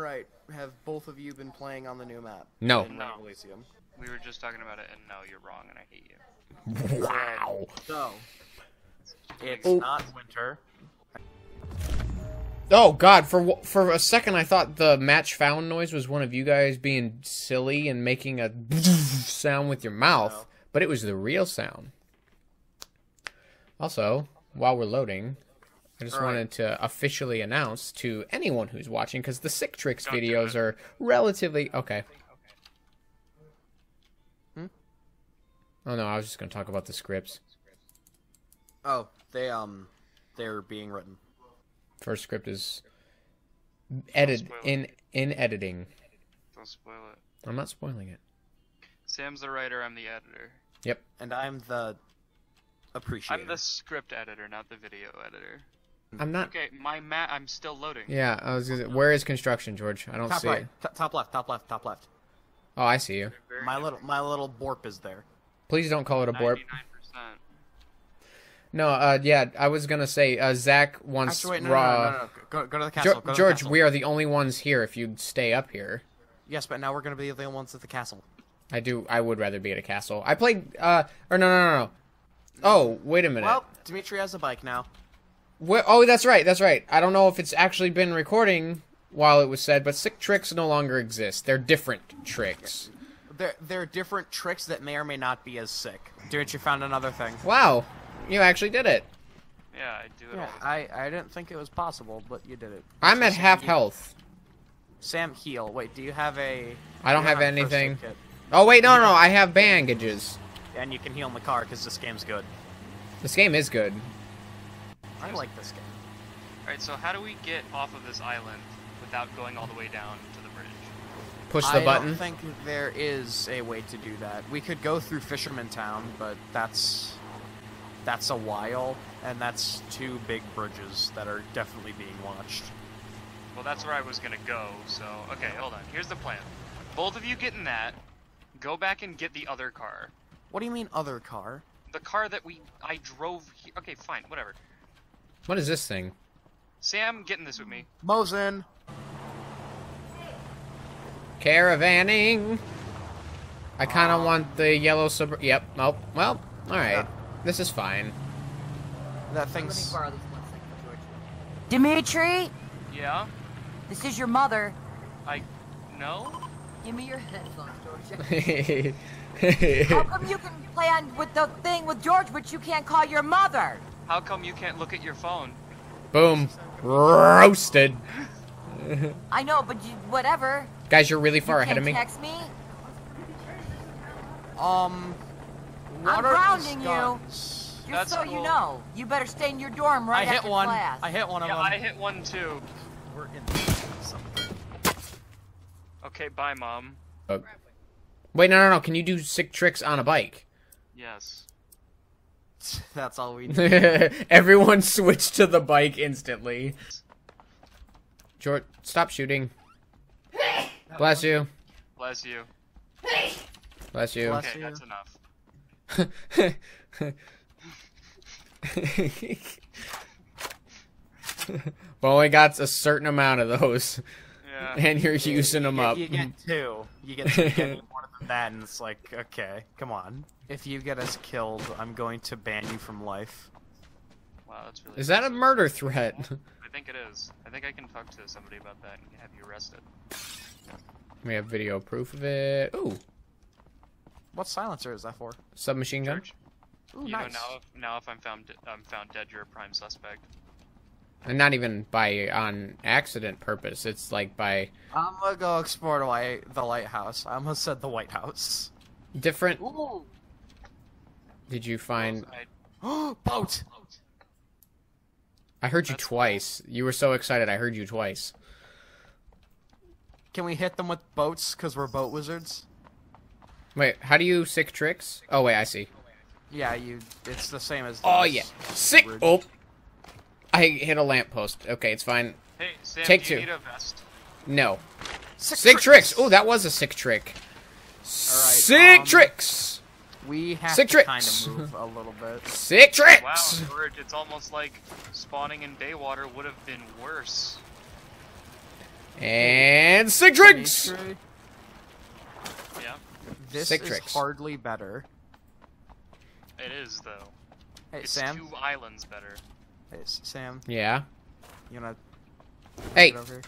right. Have both of you been playing on the new map? No. No. Elysium? We were just talking about it, and no, you're wrong, and I hate you. Wow. So, it's Oh. not winter. Oh God! For for a second, I thought the match found noise was one of you guys being silly and making a sound with your mouth, No. but it was the real sound. Also, while we're loading, I just All right. wanted to officially announce to anyone who's watching, because the Sick Tricks Don't videos are relatively okay. Hmm? Oh no, I was just gonna talk about the scripts. Oh, they um, they're being written. First script is edited spoil it. in in editing. Don't spoil it. I'm not spoiling it. Sam's the writer, I'm the editor. Yep. And I'm the appreciator. I'm the script editor, not the video editor. I'm not. Okay, my mat, I'm still loading. Yeah, I was. Gonna, where is construction, George? I don't top see right, it. T- top left, top left, top left. Oh, I see you. My little my little borp is there. Please don't call it a borp. 99%. No, uh, yeah, I was gonna say, uh, Zach wants Actually, wait, no, no, raw. no, no, no, Go, go to the castle. Jo- go to the George, castle. we are the only ones here. If you'd stay up here, Yes, but now we're gonna be the only ones at the castle. I do. I would rather be at a castle. I played. Uh, or no, no, no, no. Oh, wait a minute. Well, Demitri has a bike now. Wh- oh, that's right. That's right. I don't know if it's actually been recording while it was said, but sick tricks no longer exist. They're different tricks. There, there are different tricks that may or may not be as sick. Demitri found another thing. Wow, you actually did it. Yeah, I do it Yeah, all the time. I, I didn't think it was possible, but you did it. I'm at Sam, half you- health. Sam, heal. Wait, do you have a? I don't you have a first aid anything. Oh wait, no, no, I have bandages. And you can heal in the car because this game's good. This game is good. I like this game. Alright, so how do we get off of this island without going all the way down to the bridge? Push the I button. don't think there is a way to do that. We could go through Fisherman Town, but that's that's a while, and that's two big bridges that are definitely being watched. Well, that's where I was gonna go, so... Okay, hold on. Here's the plan. Both of you get in that, go back and get the other car. What do you mean other car? The car that we... I drove... He- okay, fine, whatever. What is this thing? Sam, getting this with me. Mosin. Caravanning. I kind of want the yellow sub. Yep. Nope. Well, all right. Yeah. This is fine. That Let thing's. borrow this one second, George. Demitri, Yeah? this is your mother. I... No? Give me your headphones, George. How come you can play on with the thing with George, but you can't call your mother? How come you can't look at your phone? Boom. Roasted. I know, but you, whatever. Guys, you're really far you ahead of can't me. Text me. Um. What I'm are grounding you. Just That's so you cool. know, you better stay in your dorm right I hit after one. class. I hit one of Yeah, them. I hit one too. We're in something. Okay, bye, Mom. Wait, no, no, no. Can you do sick tricks on a bike? Yes. That's all we need. Everyone switched to the bike instantly. George, stop shooting. Bless you. Bless you. Bless you. Bless Okay, you. that's enough. but only got a certain amount of those, Yeah. and you're using them you, up. You get two. You get, you get more than that, and it's like, okay, come on. If you get us killed, I'm going to ban you from life. Wow, that's really. Is that a murder threat? I think it is. I think I can talk to somebody about that and have you arrested. we have video proof of it. Ooh, What silencer is that for? submachine gun. Church. Ooh, you nice. know, now if now if I'm found I'm found dead, you're a prime suspect. And not even by on accident purpose. It's like by I'm gonna go explore the, light, the lighthouse. I almost said the White House. different. Ooh, Did you find? I, Boat! I heard you That's- twice. You were so excited. I heard you twice. Can we hit them with boats? Because we're boat wizards? Wait, how do you sick tricks? Oh wait, I see. Yeah, you. It's the same as. Oh yeah, sick. bridge. Oh, I hit a lamppost. Okay, it's fine. hey, Sam, Take do you two. need a vest? No, Sick, sick tricks. Oh, that was a sick trick. sick um, tricks. We have Sick to kind tricks. of move a little bit. Sick Wow, tricks. It's almost like spawning in Baywater would have been worse. And And Sick Tricks! Yeah, This Sick is tricks. hardly better. it is though. Hey, It's Sam. two islands better. Hey, Sam. Yeah. You wanna... Hey, over here?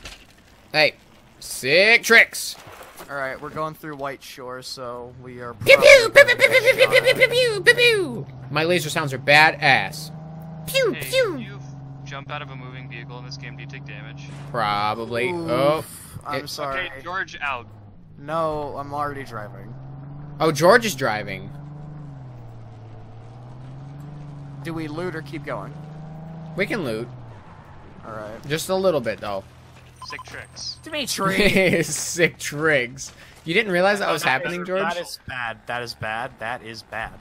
hey. Sick Tricks! All right, we're going through White Shore, so we are. Pew pew! probably Pew pew gonna pew pew pew get pew pew shot pew pew pew pew! My laser sounds are badass. Pew Hey, pew! if you jump out of a moving vehicle in this game, do you take damage? Probably. at. Oh. Oof, I'm it- sorry. Okay, George out. No, I'm already driving. Oh, George is driving. Do we loot or keep going? We can loot. All right. Just a little bit, though. Sick tricks. Demitri. Sick Tricks. You didn't realize that was happening, George? That is bad. That is bad. That is bad.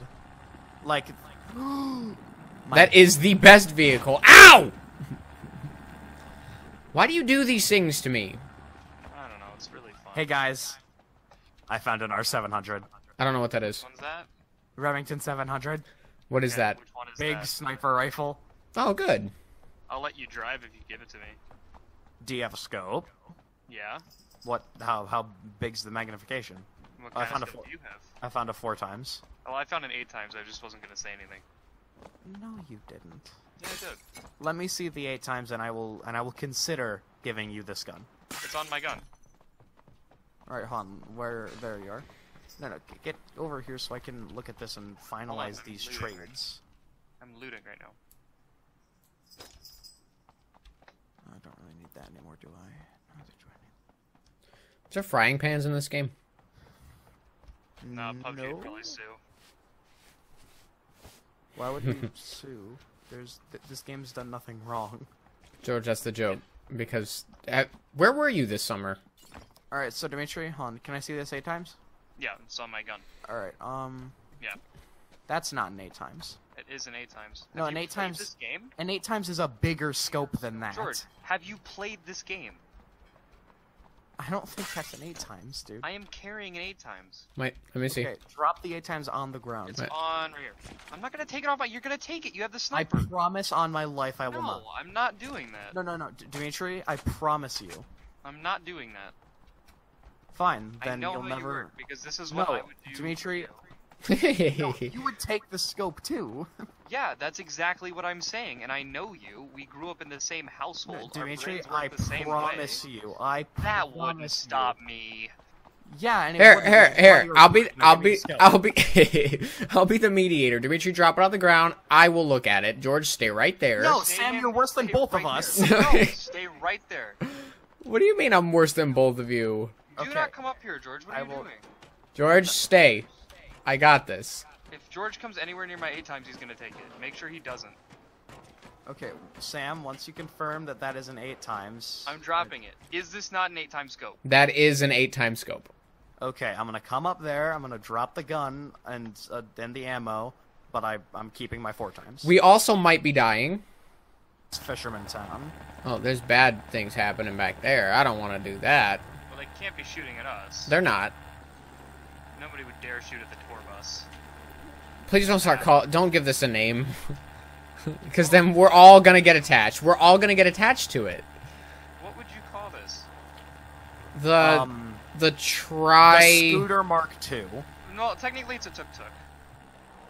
Like. That is the best vehicle. Ow! Why do you do these things to me? I don't know. It's really fun. Hey guys, I found an R700. I don't know what that is. Which one's that? Remington 700. What is Okay, that? Which one is Big that? sniper rifle. Oh, good. I'll let you drive if you give it to me. Do you have a scope? Yeah. What? How? How big's the magnification? What I found of a four. do you have? I found it four times. Oh, I found an eight times. I just wasn't gonna say anything. No, you didn't. Yeah, I did. Let me see the eight times, and I will and I will consider giving you this gun. It's on my gun. All right, Han. Where? There you are. No, no. Get over here so I can look at this and finalize I'm these looting. trades. I'm looting right now. I don't really need that anymore, do I? Neither do I Is there frying pans in this game? need- No, PUBG no. would probably sue. Why would you sue? There's th- this game's done nothing wrong. George, that's the joke. Because uh, where were you this summer? All right, so Demitri, Han, can I see this eight times? Yeah, it's on my gun. All right, um, Yeah, that's not an eight times. It is an eight times. No, an eight times- This game, An eight times is a bigger scope than that. George. Have you played this game? I don't think that's an eight times, dude. I am carrying an eight times. Wait, let me see. Okay, drop the eight times on the ground. It's Right. on right here. I'm not gonna take it off. You're gonna take it. You have the sniper. I promise on my life I will no, not. I'm not doing that. No, no, no, D- Demitri, I promise you. I'm not doing that. Fine, I then know you'll how never. you work because this is what No, I would do. Demitri- for you. No, you would take the scope too. Yeah, that's exactly what I'm saying, and I know you. We grew up in the same household. Our Demitri, I the same promise way. you. I That promise wouldn't you. stop me. Yeah, and it Here, wouldn't here, be here. while you were I'll be, I'll be. I'll be, I'll be the mediator. Demitri, drop it on the ground. I will look at it. George, stay right there. No, Stay Sam, in- you're worse than stay both of us. No, stay right there. What do you mean I'm worse than both of you? Do Okay. not come up here, George. What are I you will- doing? George, stay. I got this. If George comes anywhere near my eight times, he's gonna take it. Make sure he doesn't. Okay, Sam, once you confirm that that is an eight times. I'm dropping it. Is this not an eight time scope? That is an eight-time scope. Okay, I'm gonna come up there. I'm gonna drop the gun and uh, and the ammo, but I I'm keeping my four times. We also might be dying. It's Fisherman Town. Oh, there's bad things happening back there. I don't want to do that. Well, they can't be shooting at us. They're not. Nobody would dare shoot at the tour bus. Please don't start call. Don't give this a name. Because then we're all gonna get attached. We're all gonna get attached to it. What would you call this? The um, the the try. Scooter Mark II. No, technically it's a tuk tuk.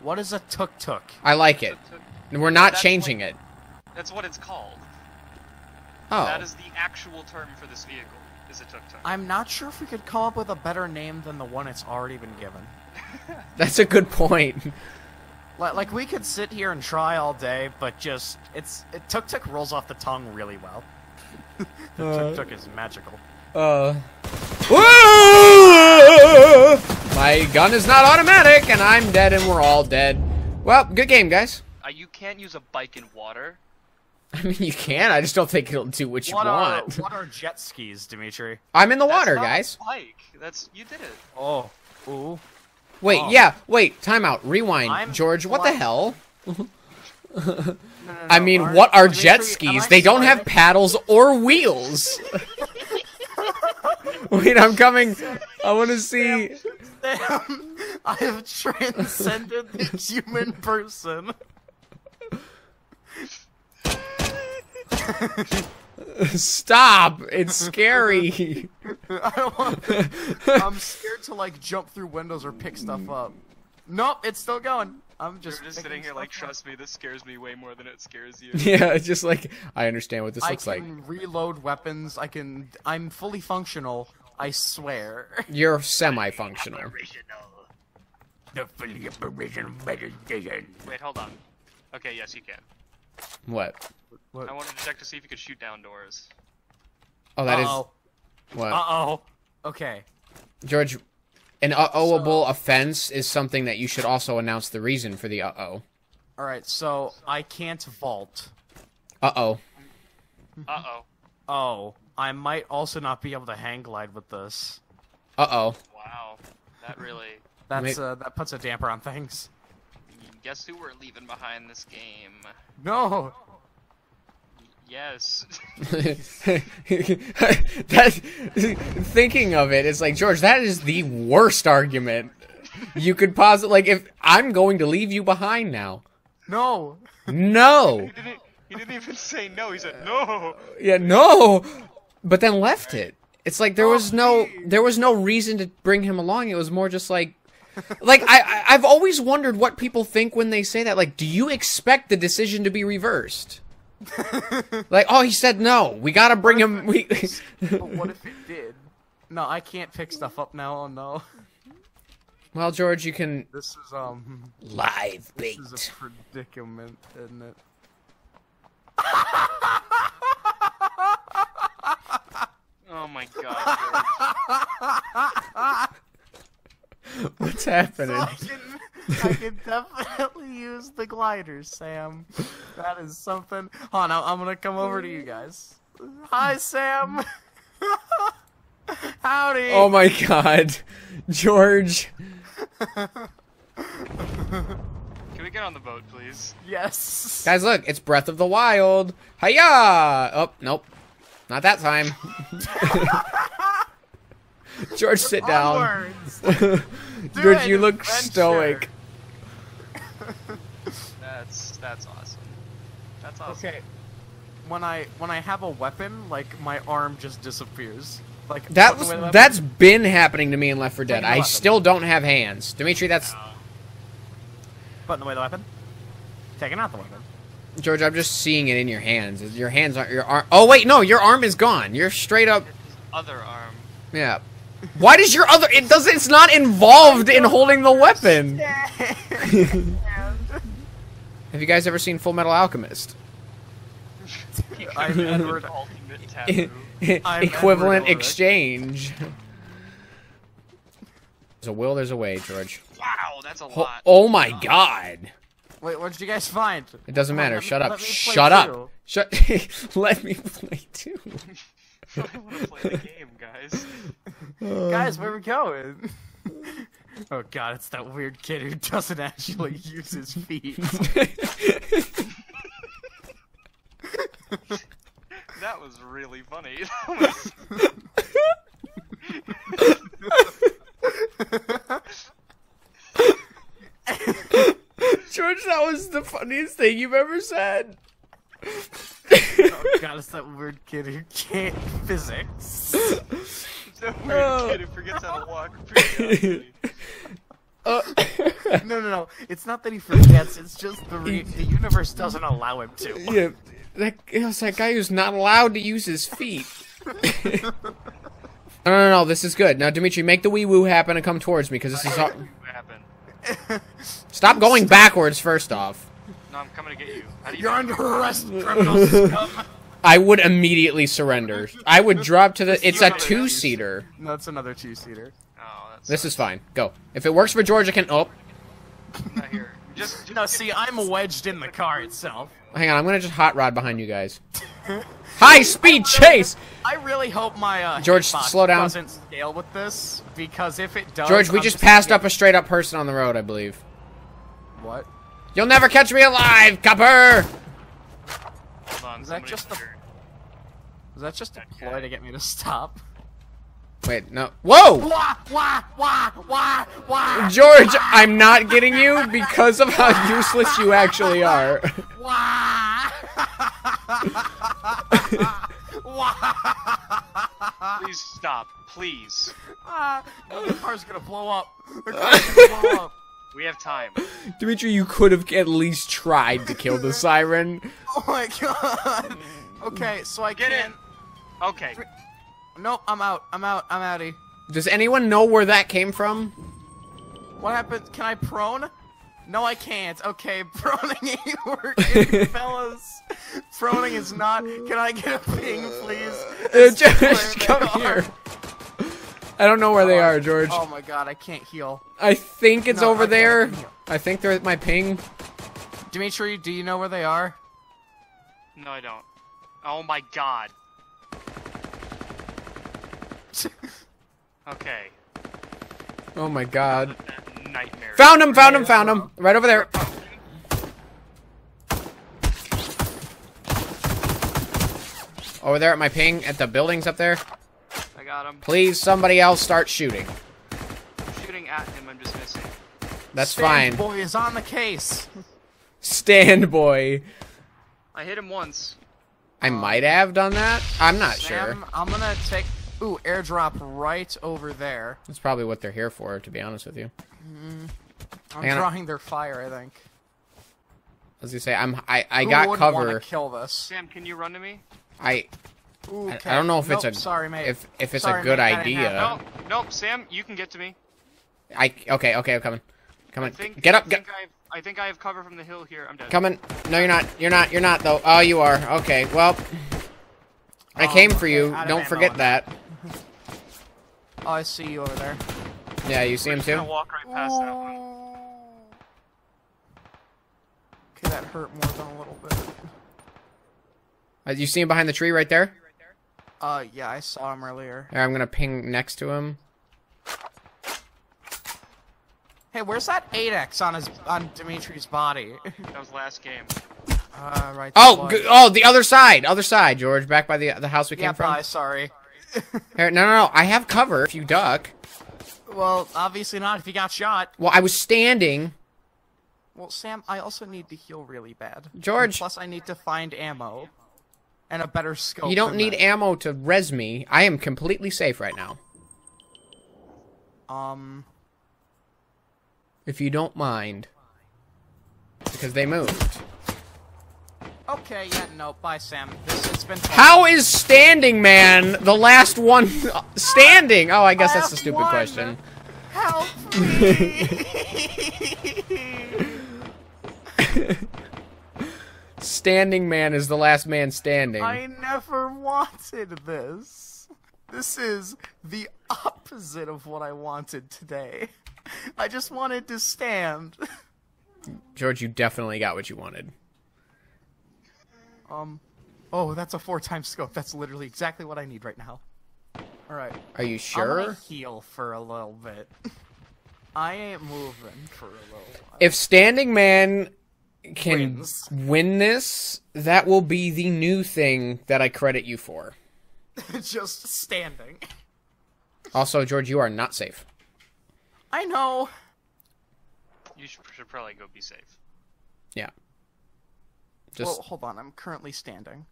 What is a tuk tuk? I like it. We're not That's changing what- it. That's what it's called. Oh, That is the actual term for this vehicle. Is a tuk tuk. I'm not sure if we could come up with a better name than the one it's already been given. that's a good point. Like, like we could sit here and try all day, but just it's it, tuk tuk rolls off the tongue really well. the Uh, tuk tuk is magical. Uh. My gun is not automatic, and I'm dead, and we're all dead. Well, good game, guys. Uh, you can't use a bike in water. I mean, you can. I just don't think it'll do what you What are want. what are jet skis, Demitri? I'm in the That's water, guys. Bike. That's you did it. Oh, ooh. Wait, Oh. yeah, wait. Time out. Rewind, I'm George. What the hell? No, no, I mean, are- what are Demitri, jet skis? They don't have paddles or wheels. wait, I'm coming. I want to see. Damn, I have transcended the human person. Stop! It's scary. I don't want. I'm scared to like jump through windows or pick stuff up. Nope, it's still going. I'm just. You're just sitting here like, up. trust me, this scares me way more than it scares you. Yeah, it's just like I understand what this I looks like. I can reload weapons. I can. I'm fully functional. I swear. You're semi-functional. The fully operational meditation. Wait, hold on. Okay, yes, you can. What? What? I wanted to check to see if you could shoot down doors. Oh, that is Uh-oh. what? Uh-oh. Okay. George, an uh-ohable offense is something that you should also announce the reason for the uh-oh. All right. So I can't vault. Uh-oh. Uh oh. Oh, I might also not be able to hang glide with this. Uh-oh. Wow. That really. That's uh, that puts a damper on things. Guess who we're leaving behind this game? No. Yes. that thinking of it, it's like George, that is the worst argument you could posit. Like, if I'm going to leave you behind now, No. no, he didn't. He didn't even say no. He said no. yeah, no, but then left it. It's like there was no, there was no reason to bring him along. It was more just like, like I, I I've always wondered what people think when they say that. Like, do you expect the decision to be reversed? like, oh, he said no. We gotta bring him. We. But what if it did? No, I can't pick stuff up now. Oh no. well, George, you can This is um. live bait. This is a predicament, isn't it? Oh my god. George. What's happening? I can, I can definitely use the gliders, Sam. That is something. Hold on, I'm, I'm gonna come over to you guys. Hi, Sam. Howdy. Oh my god. George. Can we get on the boat, please? Yes. Guys, look, it's Breath of the Wild. Hiya! Oh, nope. Not that time. George, sit down. Onwards. George, you look adventure. stoic. That's that's awesome. That's awesome. Okay. When I when I have a weapon, like my arm just disappears. Like That putting was away the weapon- that's been happening to me in Left 4 Dead. I weapon. still don't have hands. Demitri, that's putting away the weapon. Taking out the weapon. George, I'm just seeing it in your hands. Your hands aren't your arm. Oh wait, no, your arm is gone. You're straight up Other arm. Yeah. Why does your other it doesn't. it's not involved in holding the weapon? Have you guys ever seen Full Metal Alchemist? I'm Edward. Ultimate tattoo. Equivalent Edward exchange. There's a will, there's a way, George. wow, that's a Ho- lot. oh my god. Wait, what did you guys find? It doesn't Come matter. let Shut up. me play Shut up. Shut Let me play too. I want to play the game, guys. Guys, where we going? oh god, it's that weird kid who doesn't actually use his feet. That was really funny. Was- George, that was the funniest thing you've ever said. Oh god, it's that weird kid who can't physics. that weird kid who forgets how to walk. Uh, No, no, no. It's not that he forgets. It's just the re- the universe doesn't allow him to. yeah, that, it's that guy who's not allowed to use his feet. no, no, no, this is good. Now, Demitri, make the wee woo happen and come towards me, because this is... All... What? Stop going backwards, first off. No, I'm coming to get you. How do you You're under arrest. I would immediately surrender. I would drop to the... It's a two-seater. No, it's another two-seater. Oh, This is fine. Go. If it works for George, I can... Oh, not here. Just, just No, see, I'm wedged in the car itself. hang on. I'm going to just hot rod behind you guys. High-speed chase! I really hope my uh, George, slow down. doesn't scale with this because if it does, George, we I'm just gonna passed up a straight-up person on the road, I believe. What? You'll never catch me alive, copper! hold on. Is that just a- here. Was that just a ploy to get me to stop? Wait, no. Whoa! Wah wah wah wah wah George, I'm not getting you because of how useless you actually are. wah Please stop. Please. Ah, the car's gonna blow up. The car's gonna blow up. We have time. Demitri, you could have at least tried to kill the siren. Oh my god. Okay, so I Get can't. in. Okay. Nope, I'm out. I'm out. I'm outie. Does anyone know where that came from? What happened? Can I prone? No, I can't. Okay, proning ain't working, fellas. Proning is not. Can I get a ping, please? Uh, That's George, where they come here. I don't know where they are, George. Oh my god, I can't heal. I think it's No, over okay, there. I can heal. I think they're at my ping. Demitri, do you know where they are? No, I don't. Oh my god. Okay. Oh my god. Nightmare. Found him, found him, found him. Right over there. Over there at my ping, at the buildings up there. I got him. Please, somebody else start shooting. I'm shooting at him. I'm just missing. That's Stand fine. Boy is on the case. Stand boy. I hit him once. I um, might have done that. I'm not Sam, sure. I'm gonna take. Ooh, airdrop right over there. That's probably what they're here for, to be honest with you. Mm-hmm. I'm Hang on. drawing their fire. I think. As you say, I'm I, I Who got wouldn't wanna cover. Kill this. Sam, can you run to me? I Ooh, I- okay. I don't know if nope, it's a sorry, mate. if if it's Sorry, a good mate, idea. happen. No, no, Sam, you can get to me. I okay okay I'm coming. I Coming. think. Get I up. Get think I have, I think I have cover from the hill here. I'm dead. coming. No, you're not. You're not. You're not though. Oh, you are. Okay. Well, I Um, came for okay, you. out Don't ammo forget that. Oh, I see you over there. Yeah, you see We're him just too. gonna walk right past that one. Okay, that hurt more than a little bit. Uh, you see him behind the tree right there? Uh, yeah, I saw him earlier. Here, I'm gonna ping next to him. Hey, where's that 8x on his on Demitri's body? That was last game. uh, right. Oh, g- oh, the other side, other side, George, back by the the house we came from. bye. Sorry. Here, no, no, no. I have cover if you duck. Well, obviously not if you got shot. Well, I was standing. Well, Sam, I also need to heal really bad. George. And plus, I need to find ammo and a better scope. You don't need that. ammo to res me. I am completely safe right now. Um, If you don't mind. Because they moved. okay, yeah, no, bye, Sam. This it's been. fun. How is standing man the last one standing? Oh, I guess I that's a stupid question. Help me! Standing man is the last man standing. I never wanted this. This is the opposite of what I wanted today. I just wanted to stand. George, you definitely got what you wanted. Um, oh, that's a four times scope. That's literally exactly what I need right now. All right. Are you sure? I'm gonna heal for a little bit. I ain't moving for a little while. If standing man can Wins. win this, that will be the new thing that I credit you for. just standing. Also, George, you are not safe. I know. You should, should probably go be safe. Yeah. Just Well, hold on. I'm currently standing.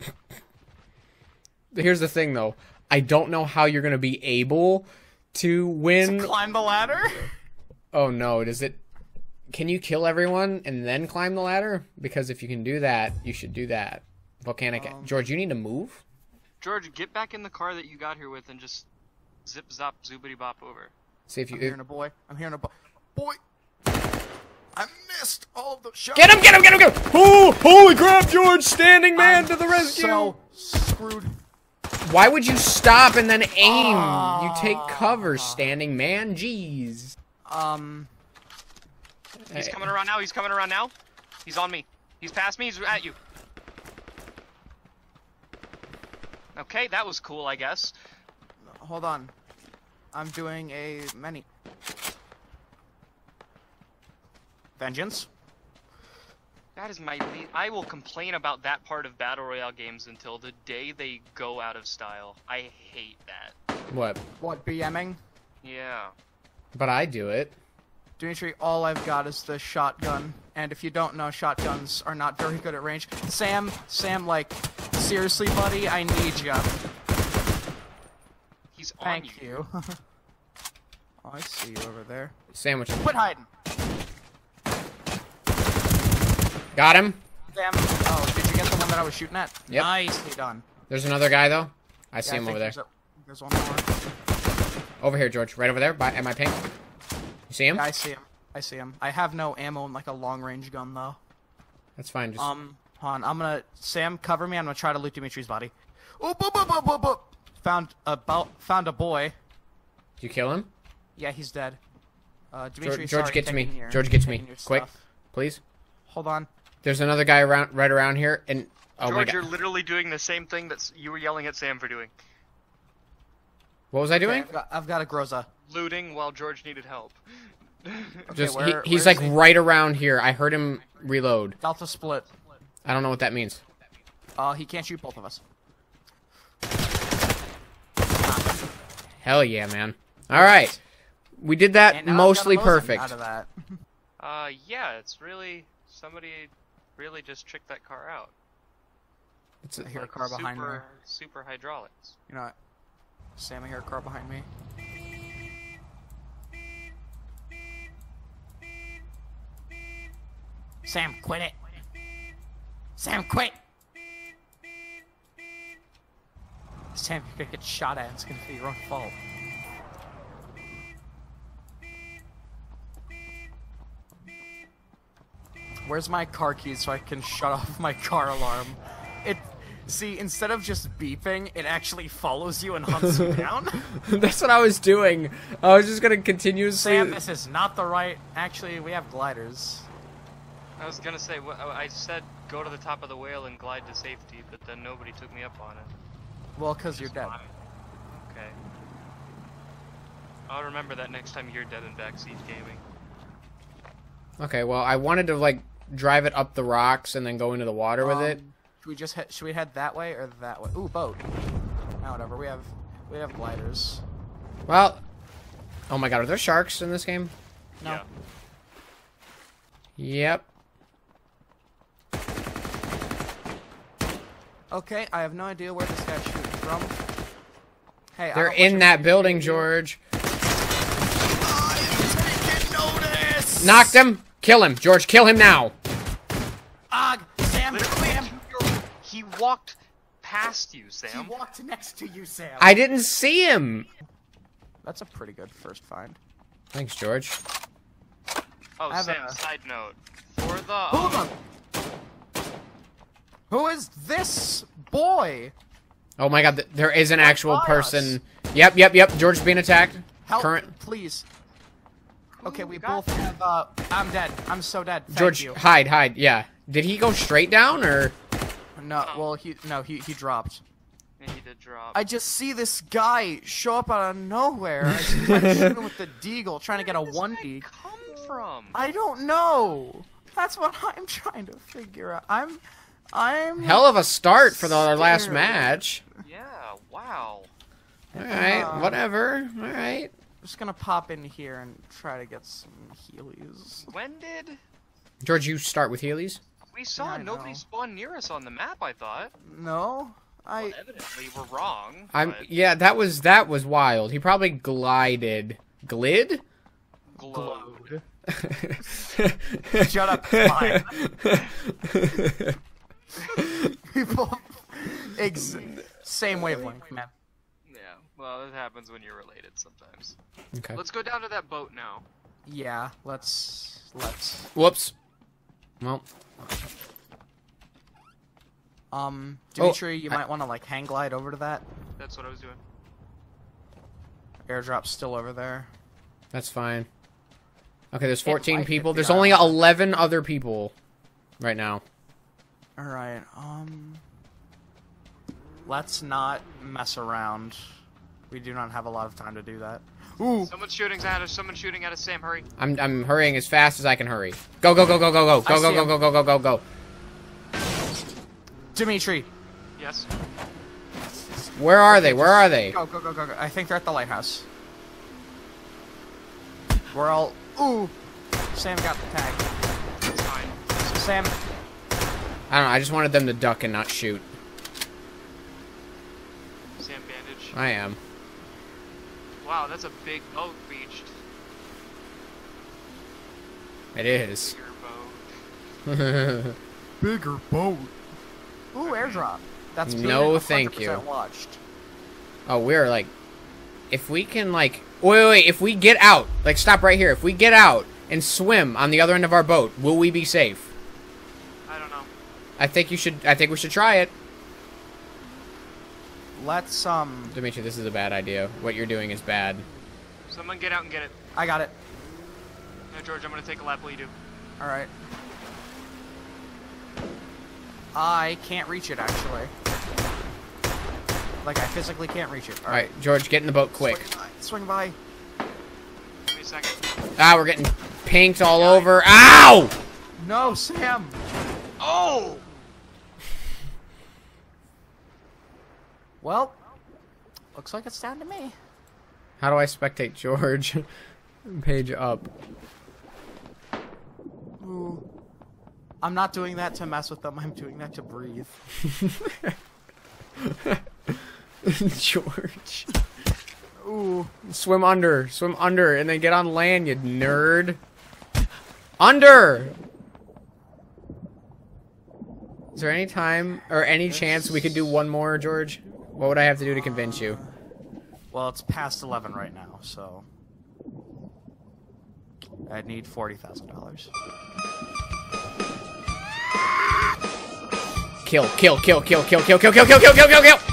here's the thing though. I don't know how you're going to be able to win. Climb the ladder. Oh no, does it Can you kill everyone and then climb the ladder? Because if you can do that, you should do that. Volcanic Um, George, you need to move? George, get back in the car that you got here with and just zip zop zoobity bop over. See if you I'm hearing a boy. I'm hearing a boy. Boy. I missed all of the shots. Get him, get him, get him, get him! Oh, holy crap, George! Standing man I'm to the rescue! So screwed. Why would you stop and then aim? you take Ah. cover, standing man. Jeez. Um. He's coming around now. He's coming around now. He's on me. He's past me. He's at you. Okay, that was cool, I guess. Hold on. I'm doing a many. Vengeance. That is my le- I will complain about that part of battle royale games until the day they go out of style. I hate that. What? What BMing? Yeah. But I do it. Demitri, all I've got is the shotgun, and if you don't know, shotguns are not very good at range. Sam, Sam, like, seriously, buddy, I need you. He's on Thank you. you. oh, I see you over there. Sandwich. Quit hiding. Got him. Damn. Oh, did you get the one that I was shooting at? Yep. Nicely done. There's another guy though. I see Yeah, him think over there. There's, a- there's one more. Over here, George. Right over there. By, am I pink? You see him? Yeah, I see him. I see him. I have no ammo in like a long range gun though. That's fine. Just Um, hold on. I'm gonna Sam cover me. I'm gonna try to loot Demitri's body. Oop, oop, oop, oop, oop, oop. Found a bel- found a boy. Did you kill him? Yeah, he's dead. Uh, Demitri, George, George sorry, get to me. your- George get to me. Quick, stuff. please. Hold on. There's another guy around, right around here, and oh my George, god, you're literally doing the same thing that you were yelling at Sam for doing. What was I Okay, doing? I've, got, I've got a Groza. Looting while George needed help. Just where- he, where he's like he? right around here. I heard him reload. Delta split. I don't know what that means. Uh, he can't shoot both of us. Hell yeah, man. All right, we did that And now I've got a mostly perfect. Out of that. Uh, yeah, it's really somebody really just tricked that car out. It's I hear a Like, car behind me. super, Super hydraulics. You know what? Sam, I hear a car behind me. Sam, quit it. Sam, quit. Sam, you're gonna get shot at. It's gonna be your own fault. Where's my car keys so I can shut off my car alarm? It see instead of just beeping, it actually follows you and hunts you down. That's what I was doing. I was just gonna continuously. Sam, this is not the right. Actually, we have gliders. I was gonna say, I said go to the top of the whale and glide to safety, but then nobody took me up on it. Well, cause you're dead. fine. Okay. I'll remember that next time you're dead in backseat gaming. Okay, well, I wanted to like drive it up the rocks and then go into the water with um, it. Should we just head, should we head that way or that way? Ooh, boat. Now whatever. We have we have gliders. Well, oh my god, are there sharks in this game? No. Yeah. Yep. Okay, I have no idea where this guy's shooting from. Hey, They're don't in that building, shoot. George. Taking notice. Knocked him. Kill him, George. Kill him now. Og, Sam, Literally, Sam. He walked past you, Sam. He walked next to you, Sam. I didn't see him. That's a pretty good first find. Thanks, George. Oh, Sam, a- side note. For the. Hold um, on. Who is this boy? Oh my god, there is an actual by person. Yep, yep, yep. George being attacked. Help, Current. please. Okay, we got both have. Uh, I'm dead. I'm so dead. Thank George, you. hide, hide. Yeah. Did he go straight down or? No, well, he no, he he dropped. yeah, he did drop. I just see this guy show up out of nowhere. I see him shooting with the deagle, trying to get a Where does one that D. come from? I don't know. That's what I'm trying to figure out. I'm, I'm. Hell of a start for the last match. Yeah, wow. All right, Uh, whatever. All right. just gonna pop in here and try to get some healies. When did George, you start with Heelys. We saw I nobody know. spawn near us on the map? I thought. No, I. Well, evidently we're wrong. I'm but yeah, that was that was wild. He probably glided. Glid? glowed. Shut up, fine. People, ex- same wavelength, man. Yeah. Well, it happens when you're related sometimes. okay. Let's go down to that boat now. Yeah, let's let's. Whoops. Well, Um, Oh, Demitri, you I- might want to like hang glide over to that. That's what I was doing. Airdrop's still over there. that's fine. Okay, there's 14 people. the There's only 11 other people right now. All right. Um, let's not mess around. We do not have a lot of time to do that. Ooh, Someone's shooting at us. Someone's shooting at us. Sam, hurry. I'm I'm hurrying as fast as I can hurry. Go go go go go go I go go go go go go go go. Demitri, Yes. Where are they? Where are they? go go go go go. I think they're at the lighthouse. We're all. Ooh, Sam got the tag. It's fine. Sam, I don't know. I just wanted them to duck and not shoot. Sam bandage. I am. Wow, that's a big boat reached. It is. Bigger boat. Bigger boat. Ooh, airdrop. That's No, thank you. Watched. oh, we're like, if we can like, wait, wait, wait, if we get out, like, stop right here. If we get out and swim on the other end of our boat, will we be safe? I don't know. I think you should. I think we should try it. Let's um. Demitri, this is a bad idea. What you're doing is bad. Someone get out and get it. I got it. No, George, I'm gonna take a lap while you do. All right. I can't reach it actually. Like I physically can't reach it. All right, George, get in the boat quick. Swing by. Swing by. Give me a second. Ah, we're getting pinked all over. Ow! No, Sam. Oh! Well, looks like it's down to me. How do I spectate George? Page up. Ooh. I'm not doing that to mess with them. I'm doing that to breathe. George. Ooh. Swim under. Swim under and then get on land, you nerd. Under! Is there any time or any chance we could do one more, George? What would I have to do to convince you? Well, it's past 11 right now, so I'd need forty thousand dollars. Kill, kill, kill, kill, kill, kill, kill, kill, kill, kill, kill, kill, kill!